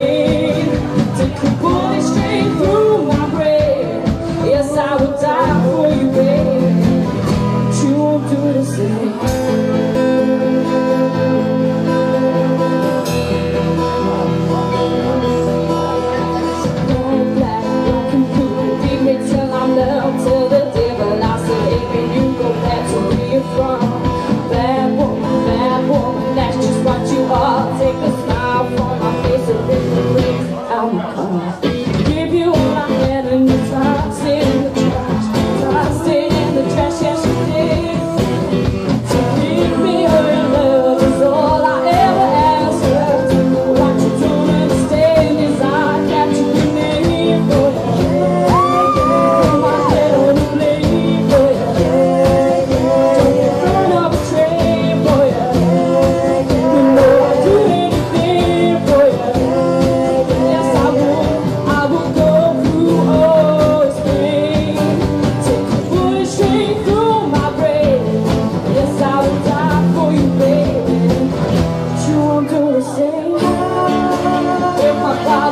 Hey. Wow.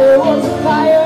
there was a fire.